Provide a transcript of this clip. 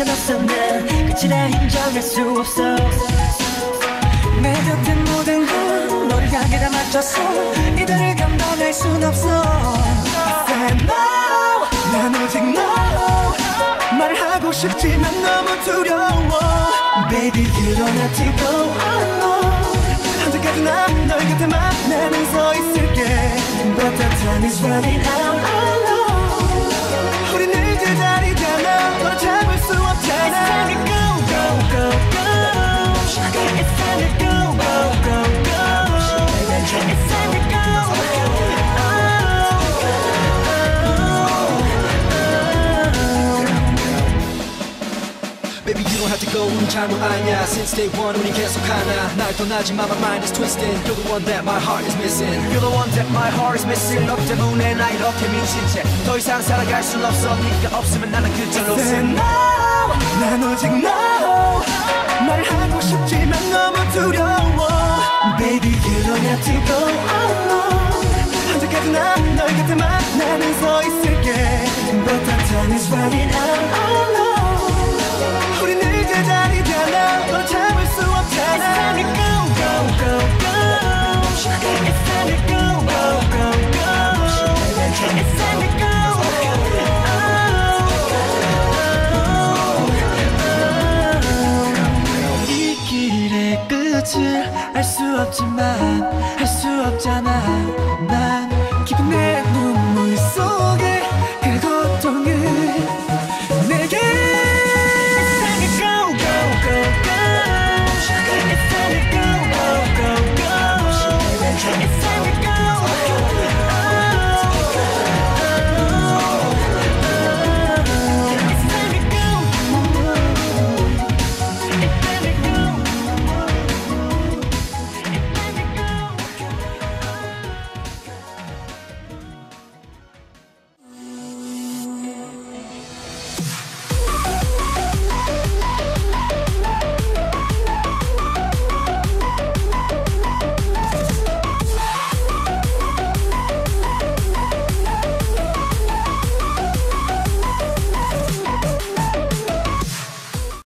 참았어 난 끝이라 인정할 수 없어 내 곁에 모든 건 너를 향해 다 맞췄어 이별을 감당할 순 없어 I said no 난 오직 no 말하고 싶지만 너무 두려워 Baby you don't have to go alone 언제까지나 널 곁에 만 나는 서 있을게 But the time is running out alone 우리는 제자리잖아 널 잡을 수 없잖아 It's time to go go go go It's time to go Baby you don't have to go 우린 잘못 아냐 Since day one 우린 계속 하나 날 떠나지만 my mind is twisting You're the one that my heart is missing You're the one that my heart is missing 너 때문에 나 이렇게 미친 채더 이상 살아갈 순 없어 네가 없으면 나는 그저 Say 로스 no 난 오직 no 말하고 싶지만 너무 두려워 Baby you don't have to go alone 언제까지나 널 곁에 만 나는 서 있을게 But the time is running out 없지만 할 수 없잖아. 난 깊은 내